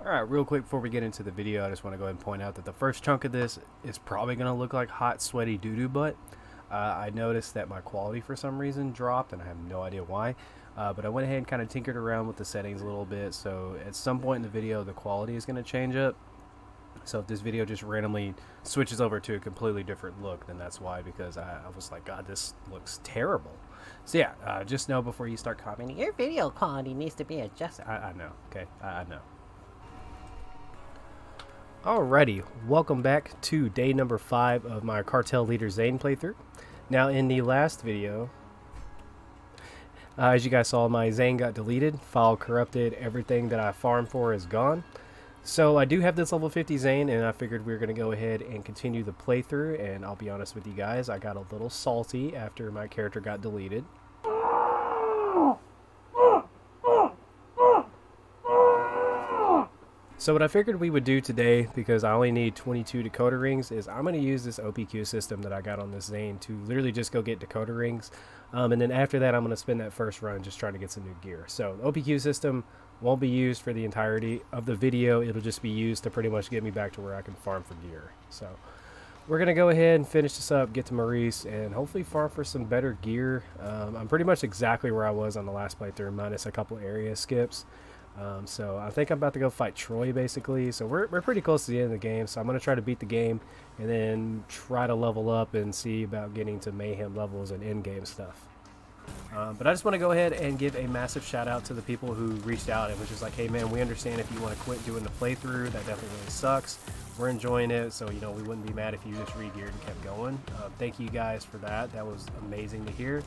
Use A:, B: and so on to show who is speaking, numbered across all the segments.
A: Alright, real quick before we get into the video, I just want to go ahead and point out that the first chunk of this is probably going to look like hot, sweaty doo-doo butt. Uh, I noticed that my quality for some reason dropped, and I have no idea why. Uh, but I went ahead and kind of tinkered around with the settings a little bit, so at some point in the video, the quality is going to change up. So if this video just randomly switches over to a completely different look, then that's why, because I, I was like, God, this looks terrible. So yeah, uh, just know before you start commenting, your video quality needs to be adjusted. I, I know, okay, I, I know. Alrighty, welcome back to day number 5 of my Cartel Leader Zane playthrough. Now in the last video, uh, as you guys saw, my Zane got deleted, file corrupted, everything that I farmed for is gone. So I do have this level 50 Zane, and I figured we were going to go ahead and continue the playthrough, and I'll be honest with you guys, I got a little salty after my character got deleted. So what I figured we would do today, because I only need 22 decoder rings, is I'm going to use this OPQ system that I got on this Zane to literally just go get decoder rings. Um, and then after that, I'm going to spend that first run just trying to get some new gear. So OPQ system won't be used for the entirety of the video. It'll just be used to pretty much get me back to where I can farm for gear. So we're going to go ahead and finish this up, get to Maurice, and hopefully farm for some better gear. Um, I'm pretty much exactly where I was on the last playthrough, minus a couple area skips. Um, so I think I'm about to go fight Troy basically. So we're, we're pretty close to the end of the game. So I'm going to try to beat the game and then try to level up and see about getting to mayhem levels and end game stuff. Um, but I just want to go ahead and give a massive shout out to the people who reached out and was just like, hey man, we understand if you want to quit doing the playthrough, that definitely really sucks. We're enjoying it, so you know we wouldn't be mad if you just re-geared and kept going. Uh, thank you guys for that. That was amazing to hear.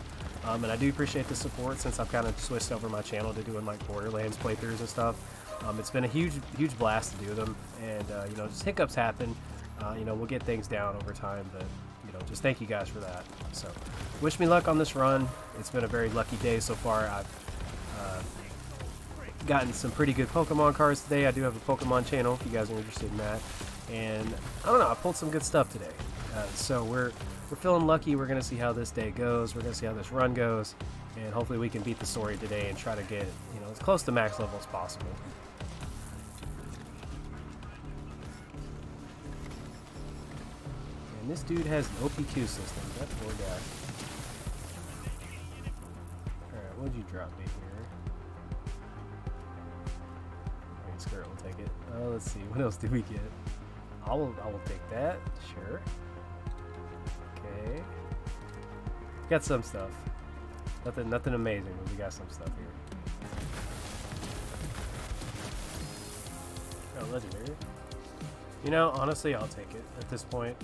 A: Um, and I do appreciate the support since I've kind of switched over my channel to doing like Borderlands playthroughs and stuff. Um, it's been a huge, huge blast to do them, and uh, you know, just hiccups happen. Uh, you know, we'll get things down over time, but just thank you guys for that. So, wish me luck on this run. It's been a very lucky day so far. I've uh, gotten some pretty good Pokemon cards today. I do have a Pokemon channel if you guys are interested in that. And I don't know, I pulled some good stuff today. Uh, so we're we're feeling lucky. We're gonna see how this day goes. We're gonna see how this run goes, and hopefully we can beat the story today and try to get you know as close to max level as possible. And this dude has an OPQ system. That poor guy. Alright, what'd you drop me here? Alright, Skirt will take it. Oh, let's see. What else do we get? I will, I will take that. Sure. Okay. Got some stuff. Nothing, nothing amazing, but we got some stuff here. Oh, legendary. You know, honestly, I'll take it at this point.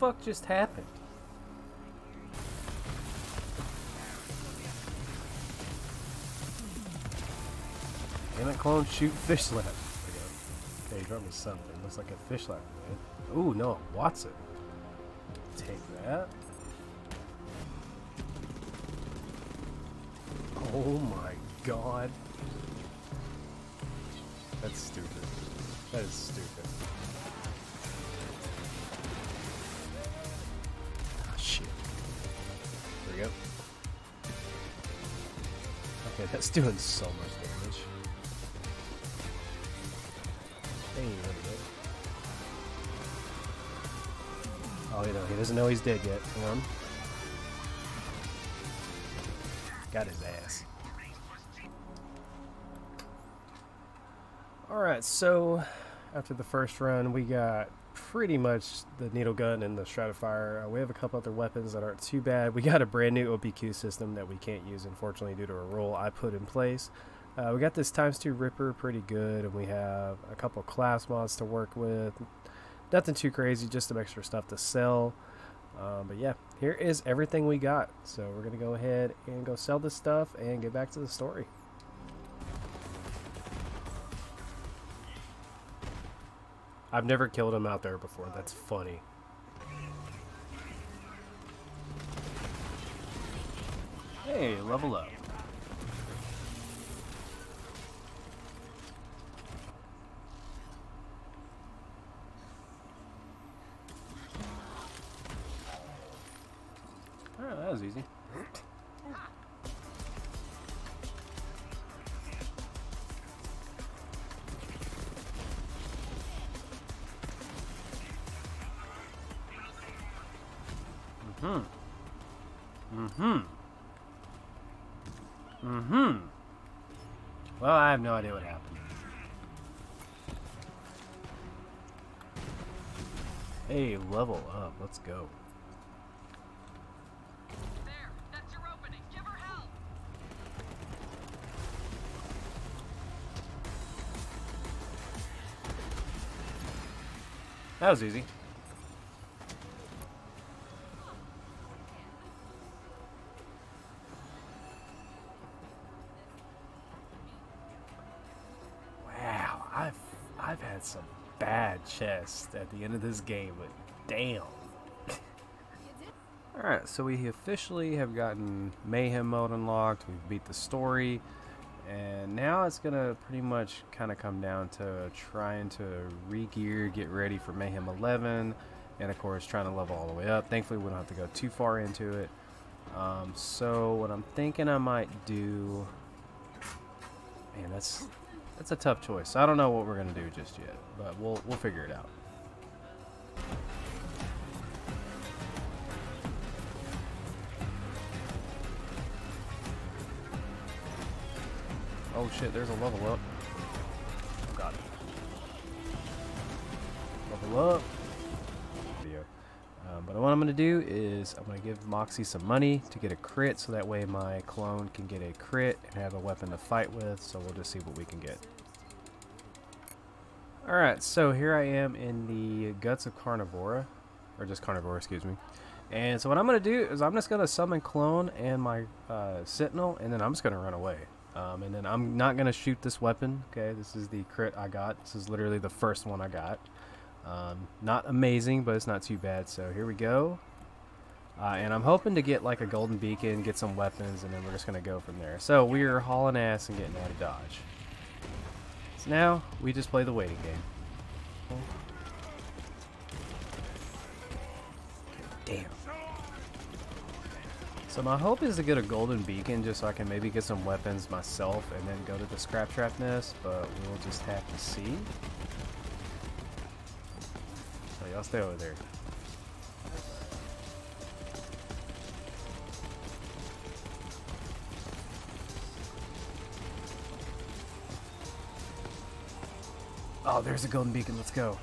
A: Fuck just happened? Damn it, clone, shoot fish slap. Okay, he dropped me something. Looks like a fish slap, man. Ooh, no, Watson. Take that. Oh my god. That's stupid. That is stupid. That's doing so much damage. Oh, you know, he doesn't know he's dead yet. Hang on. Got his ass. Alright, so after the first run, we got pretty much the needle gun and the stratifier. Uh, we have a couple other weapons that aren't too bad. We got a brand new OPQ system that we can't use, unfortunately, due to a rule I put in place. Uh, we got this times two Ripper pretty good, and we have a couple class mods to work with. Nothing too crazy, just some extra stuff to sell. Um, but yeah, here is everything we got. So we're going to go ahead and go sell this stuff and get back to the story. I've never killed him out there before. That's funny. Hey, level up. Oh, that was easy. Well, I have no idea what happened. Hey, level up. Let's go.
B: There, that's your opening. Give her help.
A: That was easy. Had some bad chest at the end of this game, but damn. Alright, so we officially have gotten Mayhem mode unlocked, we've beat the story, and now it's gonna pretty much kind of come down to trying to re-gear, get ready for Mayhem 11, and of course trying to level all the way up. Thankfully, we don't have to go too far into it. Um, so what I'm thinking I might do, man, that's that's a tough choice. I don't know what we're gonna do just yet, but we'll we'll figure it out. Oh shit, there's a level up. Oh god. Level up. But what I'm going to do is I'm going to give Moxxi some money to get a crit so that way my clone can get a crit and have a weapon to fight with. So we'll just see what we can get. Alright, so here I am in the Guts of Carnivora. Or just Carnivora, excuse me. And so what I'm going to do is I'm just going to summon Clone and my uh, Sentinel, and then I'm just going to run away. Um, and then I'm not going to shoot this weapon. Okay, this is the crit I got. This is literally the first one I got. Um, not amazing, but it's not too bad. So here we go. Uh, and I'm hoping to get like a golden beacon, get some weapons, and then we're just going to go from there. So we're hauling ass and getting out of dodge. So now we just play the waiting game. Damn. So my hope is to get a golden beacon just so I can maybe get some weapons myself and then go to the scrap trap nest, but we'll just have to see. Y'all stay over there. Oh, there's a golden beacon. Let's go.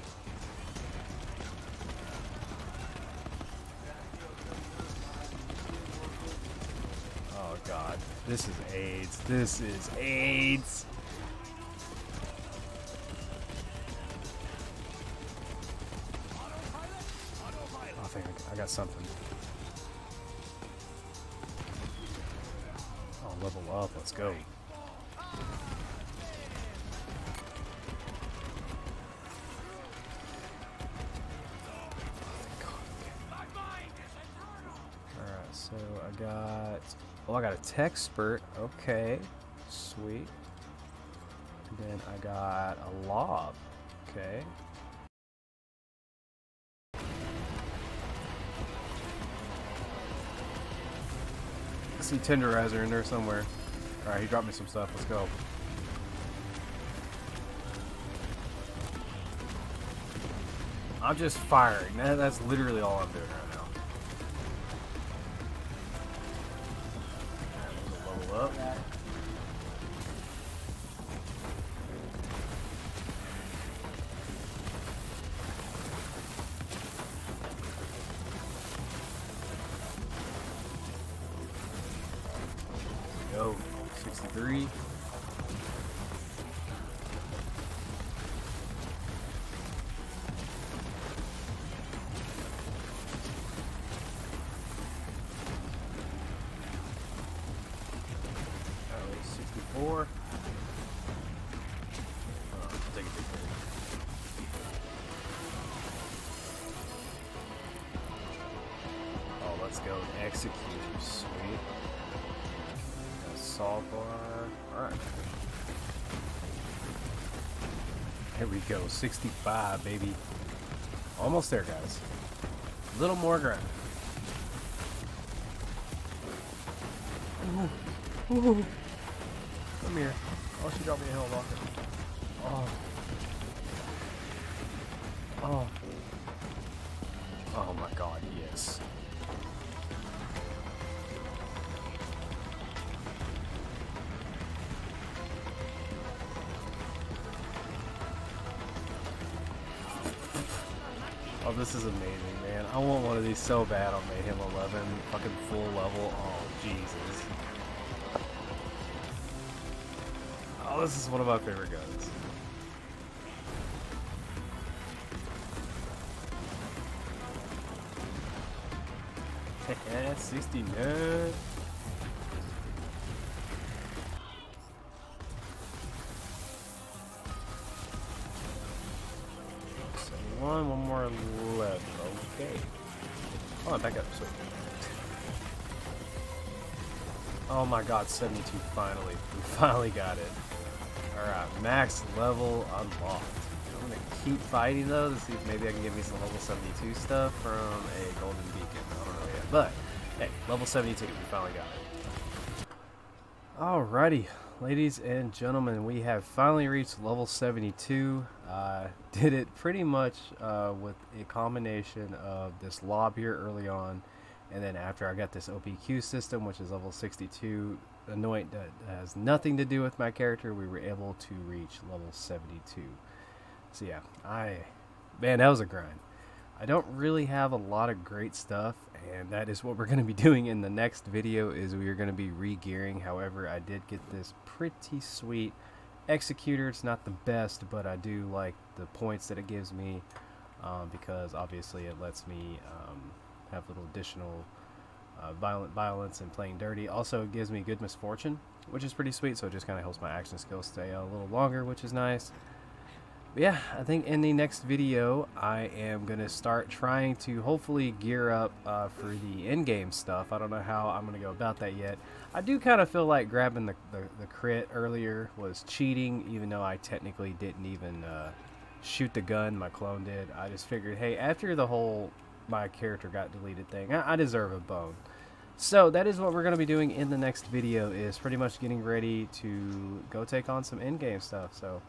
A: Oh god. This is AIDS. This is AIDS. Got something. Oh, level up. Let's go. So I got. Oh, I got a tech spurt. Okay. Sweet. And then I got a lob. Okay. I see tenderizer in there somewhere. Alright, he dropped me some stuff. Let's go. I'm just firing. That, that's literally all I'm doing right now. 63. Oh, 64. Uh, take a big. Oh, let's go execute. Sweet. Assault bar. Alright. Here we go. 65, baby. Almost there, guys. A little more ground. Ooh. Ooh. Come here. Oh, she dropped me a Hellwalker. Oh. Oh. Oh my god, yes. This is amazing, man. I want one of these so bad on Mayhem 11. Fucking full level. Oh, Jesus. Oh, this is one of my favorite guns. Yeah, 69. Seventy-one, one more left. Okay. Oh, back up, sweet. Oh my god, 72 finally. We finally got it. Alright, max level unlocked. I'm gonna keep fighting though to see if maybe I can get me some level 72 stuff from a golden beacon. I don't know yet. But, hey, level 72, we finally got it. Alrighty, ladies and gentlemen, we have finally reached level 72. Uh, did it pretty much uh, with a combination of this lob here early on, and then after I got this OPQ system, which is level 62, anoint that has nothing to do with my character, we were able to reach level 72. So yeah, I, man, that was a grind. I don't really have a lot of great stuff, and that is what we're going to be doing in the next video. Is we are going to be re-gearing. However, I did get this pretty sweet executor. It's not the best, but I do like the points that it gives me um, because obviously it lets me um, have little additional uh, violent violence and playing dirty. Also, it gives me good misfortune, which is pretty sweet. So it just kind of helps my action skills stay a little longer, which is nice. But yeah, I think in the next video, I am going to start trying to hopefully gear up uh, for the in-game stuff. I don't know how I'm going to go about that yet. I do kind of feel like grabbing the, the, the, crit earlier was cheating, even though I technically didn't even uh, shoot the gun. My clone did. I just figured, hey, after the whole my character got deleted thing, I, I deserve a bone. So that is what we're going to be doing in the next video is pretty much getting ready to go take on some in-game stuff. So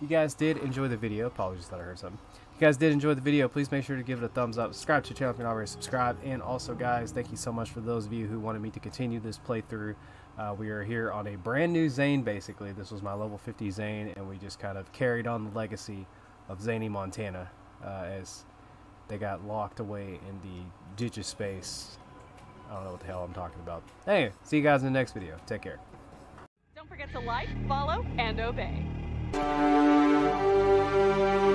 A: you guys did enjoy the video, apologies that I heard something. If you guys did enjoy the video, please make sure to give it a thumbs up. Subscribe to the channel if you're not already subscribed. And also, guys, thank you so much for those of you who wanted me to continue this playthrough. Uh, we are here on a brand new Zane, basically. This was my level 50 Zane, and we just kind of carried on the legacy of Zany Montana uh, as they got locked away in the digispace. I don't know what the hell I'm talking about. Anyway, see you guys in the next video. Take care.
B: Don't forget to like, follow, and obey. Thank you.